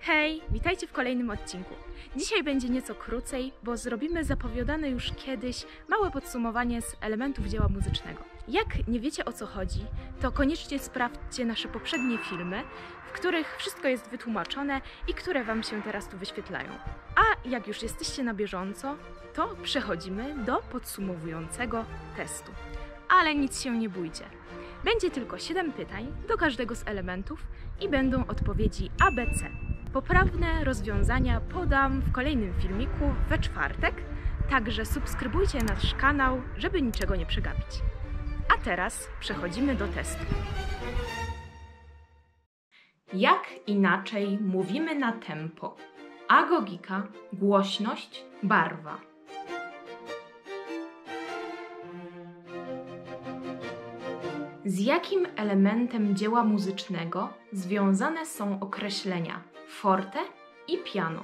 Hej, witajcie w kolejnym odcinku. Dzisiaj będzie nieco krócej, bo zrobimy zapowiadane już kiedyś małe podsumowanie z elementów dzieła muzycznego. Jak nie wiecie o co chodzi, to koniecznie sprawdźcie nasze poprzednie filmy, w których wszystko jest wytłumaczone i które Wam się teraz tu wyświetlają. A jak już jesteście na bieżąco, to przechodzimy do podsumowującego testu. Ale nic się nie bójcie. Będzie tylko 7 pytań do każdego z elementów i będą odpowiedzi ABC. Poprawne rozwiązania podam w kolejnym filmiku we czwartek, także subskrybujcie nasz kanał, żeby niczego nie przegapić. A teraz przechodzimy do testu. Jak inaczej mówimy na tempo? Agogika, głośność, barwa. Z jakim elementem dzieła muzycznego związane są określenia forte i piano,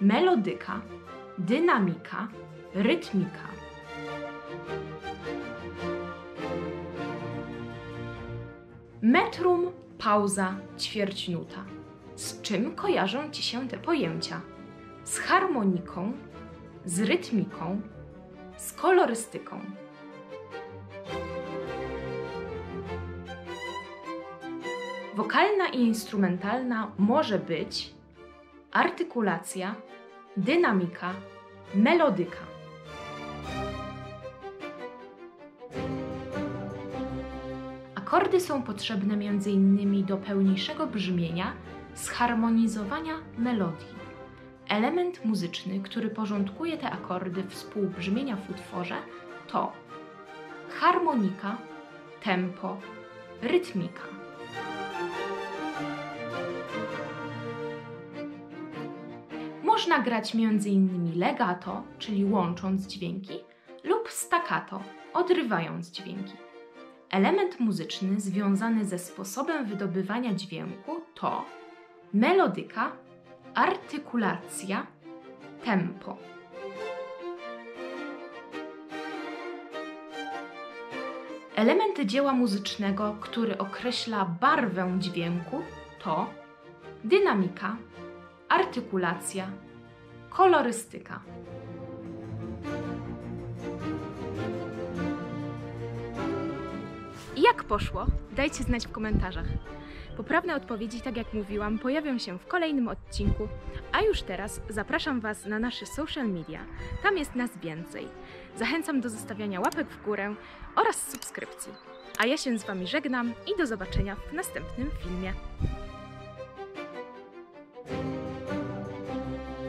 melodyka, dynamika, rytmika? Metrum, pauza, ćwierćnuta. Z czym kojarzą Ci się te pojęcia? Z harmoniką, z rytmiką, z kolorystyką. Wokalna i instrumentalna może być artykulacja, dynamika, melodyka. Akordy są potrzebne m.in. do pełniejszego brzmienia, zharmonizowania melodii. Element muzyczny, który porządkuje te akordy współbrzmienia w utworze, to harmonika, tempo, rytmika. Można grać m.in. legato, czyli łącząc dźwięki, lub staccato, odrywając dźwięki. Element muzyczny związany ze sposobem wydobywania dźwięku to melodyka, artykulacja, tempo. Element dzieła muzycznego, który określa barwę dźwięku, to dynamika, artykulacja, kolorystyka. Jak poszło? Dajcie znać w komentarzach. Poprawne odpowiedzi, tak jak mówiłam, pojawią się w kolejnym odcinku, a już teraz zapraszam Was na nasze social media. Tam jest nas więcej. Zachęcam do zostawiania łapek w górę oraz subskrypcji. A ja się z Wami żegnam i do zobaczenia w następnym filmie.